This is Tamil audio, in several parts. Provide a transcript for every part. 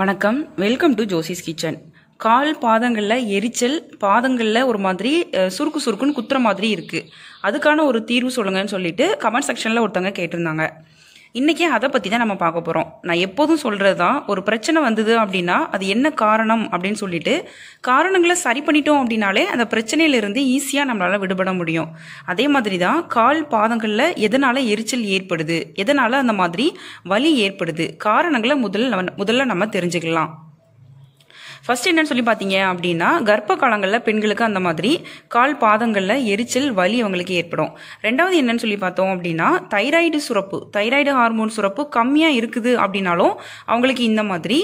வணக்கம். வெல்கம் டு ஜோசிஸ் கிச்சன் கால் பாதங்களில் எரிச்சல் பாதங்களில் ஒரு மாதிரி சுருக்கு சுருக்குன்னு குத்துற மாதிரி இருக்குது அதுக்கான ஒரு தீர்வு சொல்லுங்கன்னு சொல்லிட்டு கமெண்ட் செக்ஷனில் ஒருத்தவங்க கேட்டிருந்தாங்க. இன்றைக்கி அதை பற்றி தான் நம்ம பார்க்க போகிறோம் நான் எப்போதும் சொல்கிறது தான் ஒரு பிரச்சனை வந்தது அப்படின்னா அது என்ன காரணம் அப்படின்னு சொல்லிட்டு காரணங்களை சரி பண்ணிட்டோம் அப்படின்னாலே அந்த பிரச்சனையிலிருந்து ஈஸியாக நம்மளால் விடுபட முடியும். அதே மாதிரி தான் கால் பாதங்களில் எதனால் எரிச்சல் ஏற்படுது? எதனால் அந்த மாதிரி வலி ஏற்படுது? காரணங்களை முதல்ல நம்ம- முதல்ல நம்ம தெரிஞ்சுக்கலாம். ஃபர்ஸ்ட் என்னன்னு சொல்லி பார்த்தீங்க அப்படின்னா கர்ப்ப காலங்களில் பெண்களுக்கு அந்த மாதிரி கால் பாதங்களில் எரிச்சல் வலி அவங்களுக்கு ஏற்படும். ரெண்டாவது என்னன்னு சொல்லி பார்த்தோம் அப்படின்னா தைராய்டு சுரப்பு தைராய்டு ஹார்மோன் சுரப்பு கம்மியாக இருக்குது அப்படின்னாலும் அவங்களுக்கு இந்த மாதிரி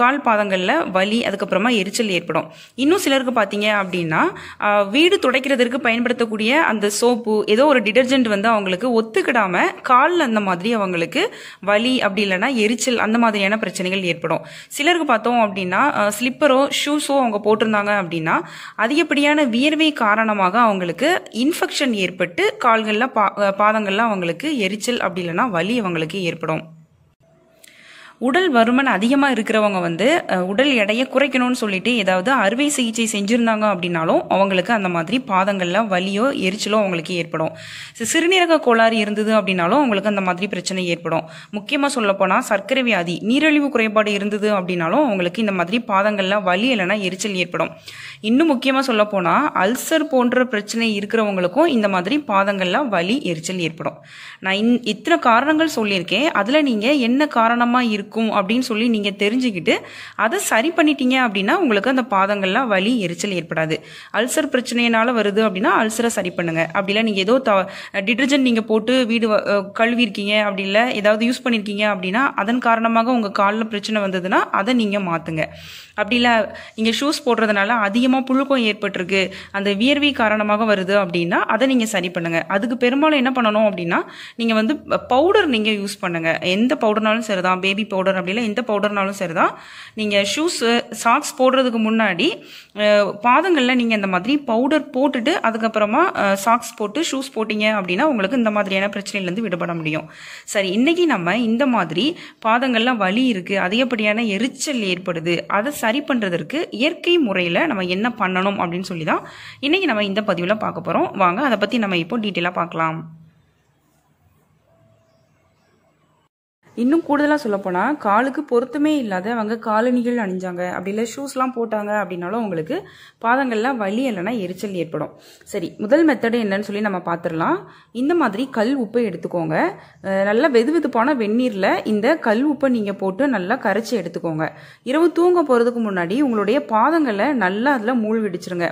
கால் பாதங்களில் வலி அதுக்கப்புறமா எரிச்சல் ஏற்படும். இன்னும் சிலருக்கு பார்த்தீங்க அப்படின்னா வீடு துடைக்கிறதுக்கு பயன்படுத்தக்கூடிய அந்த சோப்பு ஏதோ ஒரு டிடர்ஜென்ட் வந்து அவங்களுக்கு ஒத்துக்கிடாம காலில் அந்த மாதிரி அவங்களுக்கு வலி அப்படி இல்லைன்னா எரிச்சல் அந்த மாதிரியான பிரச்சனைகள் ஏற்படும். சிலருக்கு பார்த்தோம் அப்படின்னா ஸ்லிப்பரோ ஷூஸோ அவங்க போட்டிருந்தாங்க அப்படின்னா அதிகப்படியான வியர்வை காரணமாக அவங்களுக்கு இன்ஃபெக்ஷன் ஏற்பட்டு கால்களில் பா பாதங்களில் அவங்களுக்கு எரிச்சல் அப்படி இல்லைன்னா வலி அவங்களுக்கு ஏற்படும். உடல் வருமன் அதிகமாக இருக்கிறவங்க வந்து உடல் எடையை குறைக்கணும்னு சொல்லிட்டு ஏதாவது அறுவை சிகிச்சை செஞ்சுருந்தாங்க அப்படின்னாலும் அவங்களுக்கு அந்த மாதிரி பாதங்களில் வலியோ எரிச்சலோ அவங்களுக்கு ஏற்படும். சிறுநீரக கோளாறு இருந்தது அப்படின்னாலும் அவங்களுக்கு அந்த மாதிரி பிரச்சனை ஏற்படும். முக்கியமாக சொல்லப்போனால் சர்க்கரை வியாதி நீரிழிவு குறைபாடு இருந்தது அப்படின்னாலும் அவங்களுக்கு இந்த மாதிரி பாதங்களில் வலி இல்லைன்னா எரிச்சல் ஏற்படும். இன்னும் முக்கியமாக சொல்லப்போனால் அல்சர் போன்ற பிரச்சனை இருக்கிறவங்களுக்கும் இந்த மாதிரி பாதங்களில் வலி எரிச்சல் ஏற்படும். நான் இந் இத்தனை காரணங்கள் சொல்லியிருக்கேன். அதில் நீங்கள் என்ன காரணமாக இருக்கும் அப்படின்னு சொல்லி நீங்கள் தெரிஞ்சுக்கிட்டு அதை சரி பண்ணிட்டீங்க அப்படின்னா உங்களுக்கு அந்த பாதங்கள்லாம் வலி எரிச்சல் ஏற்படாது. அல்சர் பிரச்சனையினால வருது அப்படின்னா அல்சரை சரி பண்ணுங்க. அப்படி இல்லை நீங்கள் ஏதோ த டிடர்ஜென்ட் நீங்கள் போட்டு வீடு வ- கழுவிருக்கீங்க அப்படி இல்லை ஏதாவது யூஸ் பண்ணியிருக்கீங்க அப்படின்னா அதன் காரணமாக உங்கள் காலில் பிரச்சனை வந்ததுன்னா அதை நீங்கள் மாற்றுங்க அப்படி இல்லை நீங்கள் ஷூஸ் போடுறதுனால அதிகமாக புழுக்கம் ஏற்பட்டிருக்கு அந்த வியர்வை காரணமாக வருது அப்படின்னா அதை நீங்கள் சரி பண்ணுங்கள் அதுக்கு பெரும்பாலும் என்ன பண்ணணும் அப்படின்னா நீங்கள் வந்து பவுடர் நீங்கள் யூஸ் பண்ணுங்கள் எந்த பவுடர்னாலும் சரிதான். பேபி பவுடர் அப்படி இல்லை எந்த பவுடர்னாலும் சரிதான். நீங்கள் ஷூஸு சாக்ஸ் போடுறதுக்கு முன்னாடி பாதங்களில் நீங்கள் இந்த மாதிரி பவுடர் போட்டுட்டு அதுக்கப்புறமா சாக்ஸ் போட்டு ஷூஸ் போட்டிங்க அப்படின்னா உங்களுக்கு இந்த மாதிரியான பிரச்சனையிலேருந்து விடுபட முடியும். சரி இன்றைக்கி நம்ம இந்த மாதிரி பாதங்கள்லாம் வலி இருக்குது அதிகப்படியான எரிச்சல் ஏற்படுது அதை சரி பண்ணுறதற்கு இயற்கை முறையில் நம்ம என்ன பண்ணணும் அப்படின்னு சொல்லி தான் இன்றைக்கி நம்ம இந்த பதிவில் பார்க்க போகிறோம் வாங்க அதை பற்றி நம்ம இப்போ டீட்டெயிலாக பார்க்கலாம். இன்னும் கூடுதலாக சொல்லப்போனால் காலுக்கு பொருத்தமே இல்லாத அவங்க காலணிகள் அணிஞ்சாங்க. அப்படி இல்லை ஷூஸ்லாம் போட்டாங்க அப்படின்னாலும் உங்களுக்கு பாதங்கள்லாம் வலி இல்லைன்னா எரிச்சல் ஏற்படும். சரி முதல் மெத்தடு என்னன்னு சொல்லி நம்ம பார்த்துடலாம் இந்த மாதிரி கல் உப்பை எடுத்துக்கோங்க. நல்லா வெது வெதுப்பான வெந்நீரில் இந்த கல் உப்பை நீங்கள் போட்டு நல்லா கரைச்சி எடுத்துக்கோங்க. இரவு தூங்க போகிறதுக்கு முன்னாடி உங்களுடைய பாதங்களை நல்லா அதில் மூழ்கிடிச்சிருங்க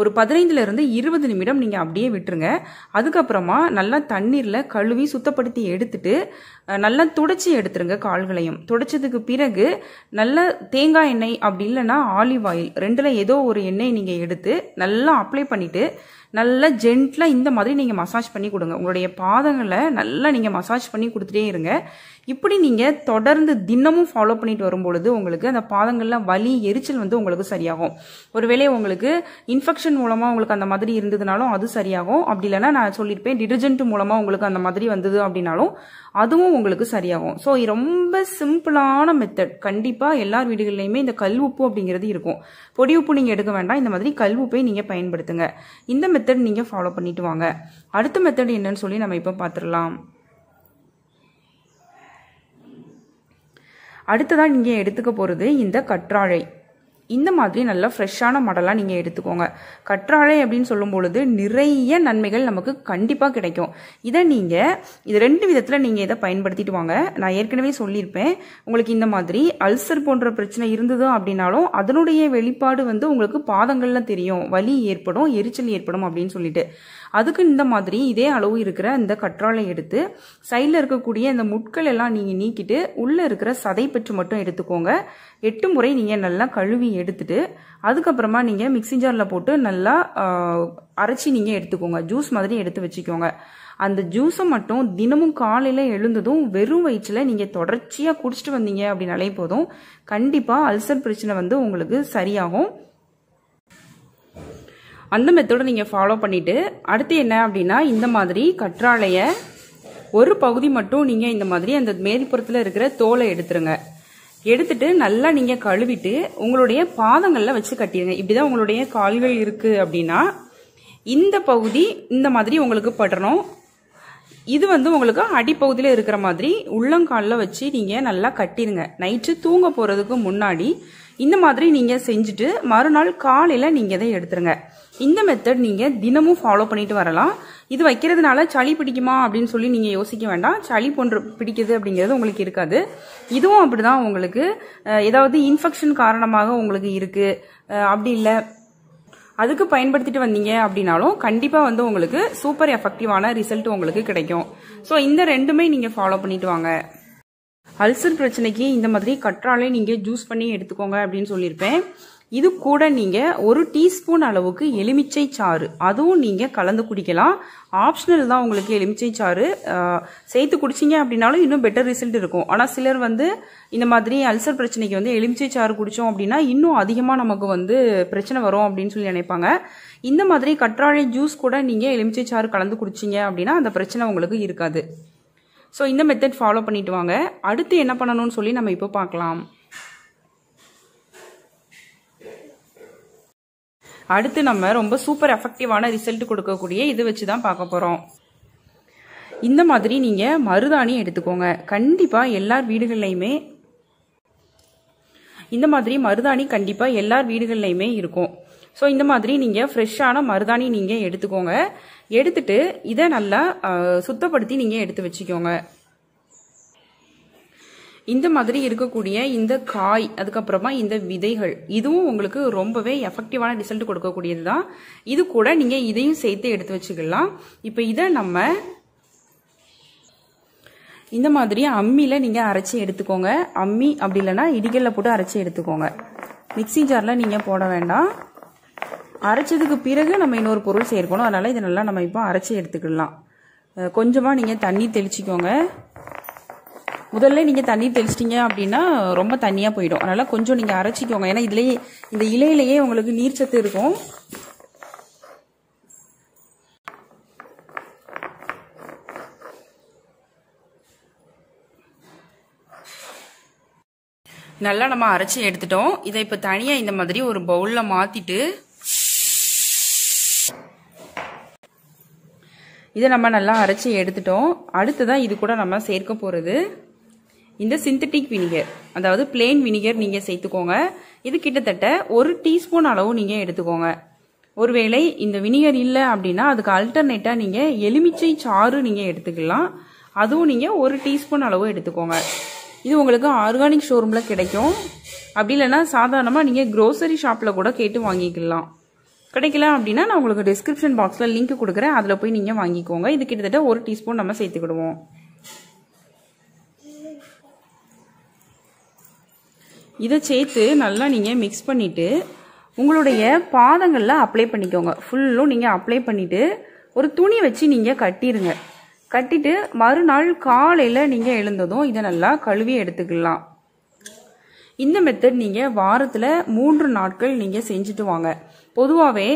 ஒரு பதினைந்துலேருந்து இருபது நிமிடம் நீங்கள் அப்படியே விட்டுருங்க. அதுக்கப்புறமா நல்லா தண்ணீரில் கழுவி சுத்தப்படுத்தி எடுத்துட்டு நல்லா துடைச்சி எடுத்துருங்க கால்களையும். துடைச்சதுக்கு பிறகு நல்ல தேங்காய் எண்ணெய் அப்படி இல்லைன்னா ஆலிவ் ஆயில் ரெண்டில் ஏதோ ஒரு எண்ணெய் நீங்கள் எடுத்து நல்லா அப்ளை பண்ணிட்டு நல்லா ஜென்ட்லாக இந்த மாதிரி நீங்கள் மசாஜ் பண்ணி கொடுங்க. உங்களுடைய பாதங்களை நல்லா நீங்கள் மசாஜ் பண்ணி கொடுத்துட்டே இருங்க. இப்படி நீங்கள் தொடர்ந்து தினமும் ஃபாலோ பண்ணிட்டு வரும்பொழுது உங்களுக்கு அந்த பாதங்களில் வலி எரிச்சல் வந்து உங்களுக்கு சரியாகும். ஒருவேளை உங்களுக்கு இன்ஃபெக்ஷன் மூலமாக உங்களுக்கு அந்த மாதிரி இருந்ததுனாலும் அது சரியாகும். அப்படி இல்லைன்னா நான் சொல்லியிருப்பேன் டிடர்ஜென்ட் மூலமாக உங்களுக்கு அந்த மாதிரி வந்தது அப்படின்னாலும் அதுவும் உங்களுக்கு சரியாகும். ஸோ ரொம்ப சிம்பிளான மெத்தட் கண்டிப்பாக எல்லார் வீடுகள்லையுமே இந்த கல் உப்பு அப்படிங்கிறது இருக்கும். பொடி உப்பு நீங்கள் எடுக்க வேண்டாம். இந்த மாதிரி கல் உப்பை நீங்கள் பயன்படுத்துங்க. இந்த மெத்தட் நீங்கள் ஃபாலோ பண்ணிட்டு வாங்க. அடுத்த மெத்தட் என்னன்னு சொல்லி நம்ம இப்போ பார்த்துடலாம். அடுத்ததாக நீங்கள் எடுத்துக்க போகிறது இந்த கற்றாழை. இந்த மாதிரி நல்லா ஃப்ரெஷ்ஷான மடலாக நீங்கள் எடுத்துக்கோங்க. கற்றாழை அப்படின்னு சொல்லும் பொழுது நிறைய நன்மைகள் நமக்கு கண்டிப்பாக கிடைக்கும். இதை நீங்கள் இது ரெண்டு விதத்தில் நீங்கள் இதை பயன்படுத்திட்டு வாங்க. நான் ஏற்கனவே சொல்லியிருப்பேன். உங்களுக்கு இந்த மாதிரி அல்சர் போன்ற பிரச்சனை இருந்தது அப்படின்னாலும் அதனுடைய வெளிப்பாடு வந்து உங்களுக்கு பாதங்களில் தெரியும். வலி ஏற்படும் எரிச்சல் ஏற்படும் அப்படின்னு சொல்லிட்டு. அதுக்கு இந்த மாதிரி இதே அளவு இருக்கிற இந்த கற்றாழை எடுத்து சைடில் இருக்கக்கூடிய இந்த முட்கள் எல்லாம் நீங்கள் நீக்கிட்டு உள்ளே இருக்கிற சதை பெற்று மட்டும் எடுத்துக்கோங்க. எட்டு முறை நீங்கள் நல்லா கழுவி எடுத்துட்டு அதுக்கப்புறமா நீங்கள் மிக்சி ஜாரில் போட்டு நல்லா அரைச்சி நீங்கள் எடுத்துக்கோங்க. ஜூஸ் மாதிரி எடுத்து வச்சுக்கோங்க. அந்த ஜூஸை மட்டும் தினமும் காலையில் எழுந்ததும் வெறும் வயிற்றில் நீங்கள் தொடர்ச்சியாக குடிச்சிட்டு வந்தீங்க அப்படின்னாலே போதும். கண்டிப்பாக அல்சர் பிரச்சனை வந்து உங்களுக்கு சரியாகும். அந்த மெத்தடை நீங்கள் ஃபாலோ பண்ணிவிட்டு அடுத்து என்ன அப்படின்னா இந்த மாதிரி கற்றாழையை ஒரு பகுதி மட்டும் நீங்கள் இந்த மாதிரி அந்த மேல்புறத்தில் இருக்கிற தோலை எடுத்துருங்க. எடுத்துட்டு நல்லா நீங்க கழுவிட்டு உங்களுடைய பாதங்கள்ல வச்சு கட்டிடுங்க. இப்படிதான் உங்களுடைய கால்கள் இருக்கு அப்படின்னா இந்த பகுதி இந்த மாதிரி உங்களுக்கு படணும். இது வந்து உங்களுக்கு அடிப்பகுதியில் இருக்கிற மாதிரி உள்ளங்காலில் வச்சு நீங்கள் நல்லா கட்டிடுங்க. நைட்டு தூங்க போகிறதுக்கு முன்னாடி இந்த மாதிரி நீங்கள் செஞ்சுட்டு மறுநாள் காலையில் நீங்கள் இதை எடுத்துருங்க. இந்த மெத்தட் நீங்கள் தினமும் ஃபாலோ பண்ணிட்டு வரலாம். இது வைக்கிறதுனால சளி பிடிக்குமா அப்படின்னு சொல்லி நீங்கள் யோசிக்க வேண்டாம். சளி போன்ற பிடிக்குது அப்படிங்கிறது உங்களுக்கு இருக்காது. இதுவும் அப்படி தான் உங்களுக்கு ஏதாவது இன்ஃபெக்ஷன் காரணமாக உங்களுக்கு இருக்குது அப்படி இல்லை. அதுக்கு பயன்படுத்திட்டு வந்தீங்க அப்படின்னாலும் கண்டிப்பாக வந்து உங்களுக்கு சூப்பர் எஃபெக்டிவான ரிசல்ட் உங்களுக்கு கிடைக்கும். ஸோ இந்த ரெண்டுமே நீங்கள் ஃபாலோ பண்ணிட்டு வாங்க. அல்சர் பிரச்சனைக்கு இந்த மாதிரி கற்றாழை நீங்கள் ஜூஸ் பண்ணி எடுத்துக்கோங்க அப்படின்னு சொல்லியிருப்பேன். இது கூட நீங்கள் ஒரு டீஸ்பூன் அளவுக்கு எலுமிச்சை சாறு. அதுவும் நீங்கள் கலந்து குடிக்கலாம். ஆப்ஷனல் தான் உங்களுக்கு எலுமிச்சை சாறு. சேர்த்து குடிச்சிங்க அப்படின்னாலும் இன்னும் பெட்டர் ரிசல்ட் இருக்கும். ஆனால் சிலர் வந்து இந்த மாதிரி அல்சர் பிரச்சனைக்கு வந்து எலுமிச்சை சாறு குடித்தோம் அப்படின்னா இன்னும் அதிகமாக நமக்கு வந்து பிரச்சனை வரும் அப்படின்னு சொல்லி நினைப்பாங்க. இந்த மாதிரி கற்றாழை ஜூஸ் கூட நீங்கள் எலுமிச்சை சாறு கலந்து குடிச்சிங்க அப்படின்னா அந்த பிரச்சனை உங்களுக்கு இருக்காது. ஸோ இந்த மெத்தட் ஃபாலோ பண்ணிட்டு வாங்க. அடுத்து என்ன பண்ணணும்னு சொல்லி நம்ம இப்போ பார்க்கலாம். அடுத்து நம்ம ரொம்ப சூப்பர் எஃபெக்டிவான ரிசல்ட் கொடுக்கக்கூடிய இது வச்சு தான் பார்க்க போகிறோம் இந்த மாதிரி நீங்கள் மருதாணி எடுத்துக்கோங்க. கண்டிப்பாக எல்லார் வீடுகள்லையுமே இந்த மாதிரி மருதாணி கண்டிப்பாக எல்லார் வீடுகள்லையுமே இருக்கும். ஸோ இந்த மாதிரி நீங்கள் ஃப்ரெஷ்ஷான மருதாணி நீங்கள் எடுத்துக்கோங்க. எடுத்துட்டு இதை நல்லா சுத்தப்படுத்தி நீங்கள் எடுத்து வச்சுக்கோங்க. இந்த மாதிரி இருக்கக்கூடிய இந்த காய் அதுக்கப்புறமா இந்த விதைகள் இதுவும் உங்களுக்கு ரொம்பவே எஃபெக்டிவான ரிசல்ட் கொடுக்கக்கூடியது தான் இது கூட நீங்கள் இதையும் சேர்த்து எடுத்து வச்சுக்கலாம். இப்போ இதை நம்ம இந்த மாதிரி அம்மியில் நீங்கள் அரைச்சி எடுத்துக்கோங்க. அம்மி அப்படி இல்லைன்னா இடிகல்ல போட்டு அரைச்சி எடுத்துக்கோங்க. மிக்ஸி ஜாரில் நீங்கள் போட வேண்டாம். அரைச்சதுக்கு பிறகு நம்ம இன்னொரு பொருள் சேர்க்கணும். அதனால் இதை நல்லா நம்ம இப்போ அரைச்சி எடுத்துக்கலாம். கொஞ்சமாக நீங்கள் தண்ணி தெளிச்சிக்கோங்க. முதல்ல நீங்கள் தண்ணி தெளிச்சிட்டிங்க அப்படின்னா ரொம்ப தண்ணியாக போயிடும். அதனால் கொஞ்சம் நீங்கள் அரைச்சிக்கோங்க. ஏன்னா இதுலேயே இந்த இலையிலேயே உங்களுக்கு நீர்ச்சத்து இருக்கும். நல்லா நம்ம அரைச்சி எடுத்துட்டோம். இதை இப்போ தனியாக இந்த மாதிரி ஒரு பவுலில் மாற்றிட்டு இதை நம்ம நல்லா அரைச்சி எடுத்துட்டோம். அடுத்ததான் இது கூட நம்ம சேர்க்க போகிறது இந்த சிந்தட்டிக் வினிகர் அதாவது பிளெயின் வினிகர் நீங்கள் சேர்த்துக்கோங்க. இது கிட்டத்தட்ட ஒரு டீஸ்பூன் அளவு நீங்கள் எடுத்துக்கோங்க. ஒருவேளை இந்த வினிகர் இல்லை அப்படின்னா அதுக்கு அல்டர்னேட்டாக நீங்கள் எலுமிச்சை சாறு நீங்கள் எடுத்துக்கலாம். அதுவும் நீங்கள் ஒரு டீஸ்பூன் அளவு எடுத்துக்கோங்க. இது உங்களுக்கு ஆர்கானிக் ஷோரூமில் கிடைக்கும். அப்படி இல்லைன்னா சாதாரணமாக நீங்கள் க்ரோசரி ஷாப்பில் கூட கேட்டு வாங்கிக்கலாம். கிடைக்கல அப்படின்னா நான் உங்களுக்கு டிஸ்கிரிப்ஷன் பாக்ஸில் லிங்க் கொடுக்குறேன். அதில் போய் நீங்கள் வாங்கிக்கோங்க. இது கிட்டத்தட்ட ஒரு டீஸ்பூன் நம்ம சேர்த்துக்கிடுவோம். இதை சேர்த்து நல்லா நீங்கள் மிக்ஸ் பண்ணிவிட்டு உங்களுடைய பாதங்களில் அப்ளை பண்ணிக்கோங்க. ஃபுல்லும் நீங்கள் அப்ளை பண்ணிவிட்டு ஒரு துணி வச்சு நீங்கள் கட்டிடுங்க கட்டிட்டு மறுநாள் காலையில் நீங்கள் எழுந்ததும் இதை நல்லா கழுவி எடுத்துக்கலாம். இந்த மெத்தட் நீங்கள் வாரத்தில் மூன்று நாட்கள் நீங்கள் செஞ்சுட்டு வாங்க. பொதுவாகவே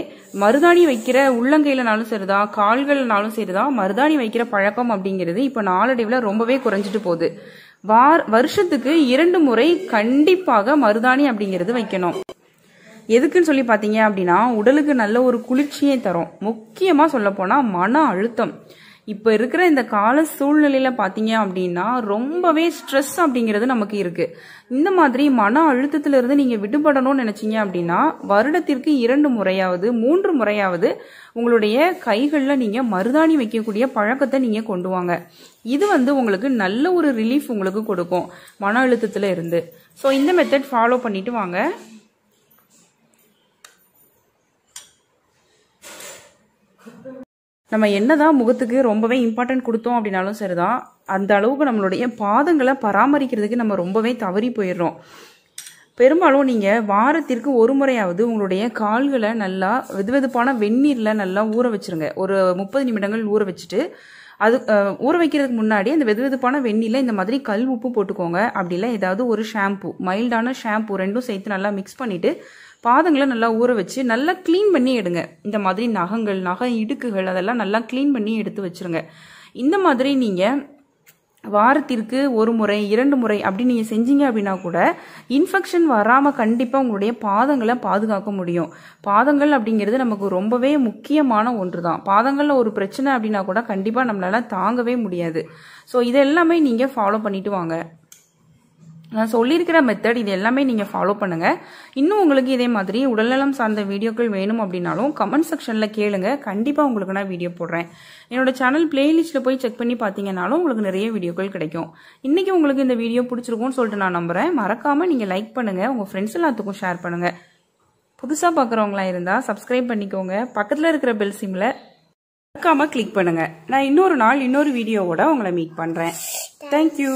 மருதாணி வைக்கிற உள்ளங்கையிலனாலும் சரிதான் கால்கள்னாலும் சரிதான் மருதாணி வைக்கிற பழக்கம் அப்படிங்கிறது இப்போ நாளடைவில் ரொம்பவே குறைஞ்சிட்டு போகுது. வார் வருஷத்துக்கு இரண்டு முறை கண்டிப்பாக மருதாணி அப்படிங்கிறது வைக்கணும். எதுக்குன்னு சொல்லி பார்த்தீங்க அப்படின்னா உடலுக்கு நல்ல ஒரு குளிர்ச்சியை தரும். முக்கியமாக சொல்லப்போனால் மன அழுத்தம். இப்போ இருக்கிற இந்த கால சூழ்நிலையில் பார்த்தீங்க அப்படின்னா ரொம்பவே ஸ்ட்ரெஸ் அப்படிங்கிறது நமக்கு இருக்குது இந்த மாதிரி மன அழுத்தத்திலிருந்து நீங்கள் விடுபடணும்னு நினச்சிங்க அப்படின்னா வருடத்திற்கு இரண்டு முறையாவது மூன்று முறையாவது உங்களுடைய கைகளில் நீங்கள் மருதாணி வைக்கக்கூடிய பழக்கத்தை நீங்கள் கொண்டு வாங்க. இது வந்து உங்களுக்கு நல்ல ஒரு ரிலீஃப் உங்களுக்கு கொடுக்கும் மன அழுத்தத்தில் இருந்து. ஸோ இந்த மெத்தட் ஃபாலோ பண்ணிட்டு வாங்க. நம்ம என்னதான் முகத்துக்கு ரொம்பவே இம்பார்ட்டன்ட் கொடுத்தோம் அப்படின்னாலும் சரிதான். அந்த அளவுக்கு நம்மளுடைய பாதங்களை பராமரிக்கிறதுக்கு நம்ம ரொம்பவே தவறி போயிடுறோம். பெரும்பாலும் நீங்கள் வாரத்திற்கு ஒரு முறையாவது உங்களுடைய கால்களை நல்லா வெதுவெதுப்பான வெந்நீரில் நல்லா ஊற வச்சிருங்க. ஒரு முப்பது நிமிடங்கள் ஊற வச்சுட்டு அது ஊற வைக்கிறதுக்கு முன்னாடி அந்த வெது வெதுப்பான வெந்நீரில் இந்த மாதிரி கல் உப்பு போட்டுக்கோங்க. அப்படி இல்லை ஏதாவது ஒரு ஷாம்பு மைல்டான ஷாம்பு ரெண்டும் சேர்த்து நல்லா மிக்ஸ் பண்ணிவிட்டு பாதங்களை நல்லா ஊற வச்சு நல்லா க்ளீன் பண்ணி எடுங்க. இந்த மாதிரி நகங்கள் நகை இடுக்குகள் அதெல்லாம் நல்லா க்ளீன் பண்ணி எடுத்து வச்சிருங்க. இந்த மாதிரி நீங்கள் வாரத்திற்கு ஒரு முறை இரண்டு முறை அப்படி நீங்கள் செஞ்சீங்க அப்படின்னா கூட இன்ஃபெக்ஷன் வராமல் கண்டிப்பாக உங்களுடைய பாதங்களை பாதுகாக்க முடியும். பாதங்கள் அப்படிங்கிறது நமக்கு ரொம்பவே முக்கியமான ஒன்று தான் பாதங்களில் ஒரு பிரச்சனை அப்படின்னா கூட கண்டிப்பாக நம்மளால் தாங்கவே முடியாது. ஸோ இதெல்லாமே நீங்கள் ஃபாலோ பண்ணிட்டு வாங்க. நான் சொல்லியிருக்கிற மெத்தட் இது எல்லாமே நீங்கள் ஃபாலோ பண்ணுங்கள் இன்னும் உங்களுக்கு இதே மாதிரி உடல்நலம் சார்ந்த வீடியோக்கள் வேணும் அப்படின்னாலும் கமெண்ட் செக்ஷனில் கேளுங்க. கண்டிப்பாக உங்களுக்கு நான் வீடியோ போடுறேன். என்னோட சேனல் பிளேலிஸ்ட்டில் போய் செக் பண்ணி பார்த்தீங்கன்னாலும் உங்களுக்கு நிறைய வீடியோக்கள் கிடைக்கும். இன்றைக்கி உங்களுக்கு இந்த வீடியோ பிடிச்சிருக்கும்னு சொல்லிட்டு நான் நம்புகிறேன் மறக்காமல் நீங்கள் லைக் பண்ணுங்கள் உங்கள் ஃப்ரெண்ட்ஸ் எல்லாத்துக்கும் ஷேர் பண்ணுங்கள் புதுசாக பார்க்குறவங்களா இருந்தால் சப்ஸ்கிரைப் பண்ணிக்கோங்க. பக்கத்தில் இருக்கிற பெல் சிம்மில் மறக்காமல் கிளிக் பண்ணுங்கள் நான் இன்னொரு நாள் இன்னொரு வீடியோவோட உங்களை மீட் பண்ணுறேன் தேங்க்யூ